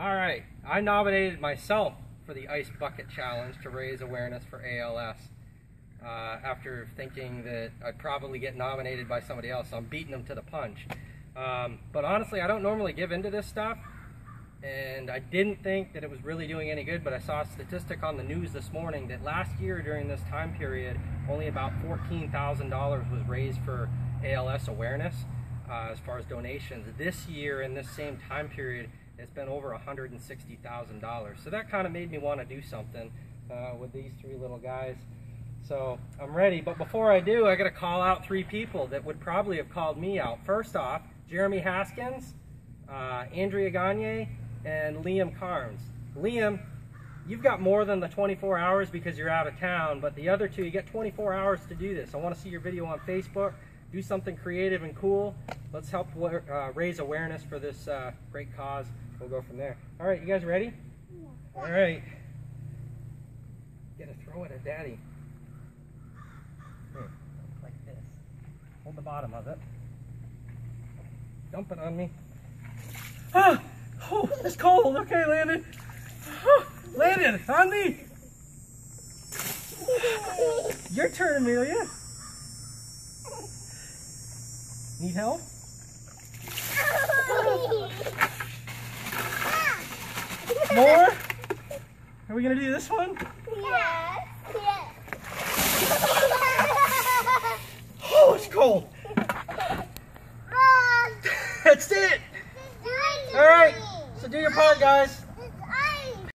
All right, I nominated myself for the Ice Bucket Challenge to raise awareness for ALS. Uh, after thinking that I'd probably get nominated by somebody else, so I'm beating them to the punch. Um, but honestly, I don't normally give into this stuff, and I didn't think that it was really doing any good. But I saw a statistic on the news this morning that last year during this time period, only about $14,000 was raised for ALS awareness uh, as far as donations. This year, in this same time period, it's been over $160,000. So that kind of made me want to do something uh, with these three little guys. So I'm ready, but before I do, I got to call out three people that would probably have called me out. First off, Jeremy Haskins, uh, Andrea Gagne, and Liam Carnes. Liam, you've got more than the 24 hours because you're out of town, but the other two, you get 24 hours to do this. I want to see your video on Facebook. Do something creative and cool. Let's help uh, raise awareness for this uh, great cause. We'll go from there. All right, you guys ready? Yeah. All right. Gonna throw it at Daddy. Here, like this. Hold the bottom of it. Dump it on me. Ah! Oh, it's cold. Okay, landed. Oh, landed on me. Your turn, Amelia. Need help? More? Are we going to do this one? Yes. oh, it's cold. That's it. All right. So do your part, guys.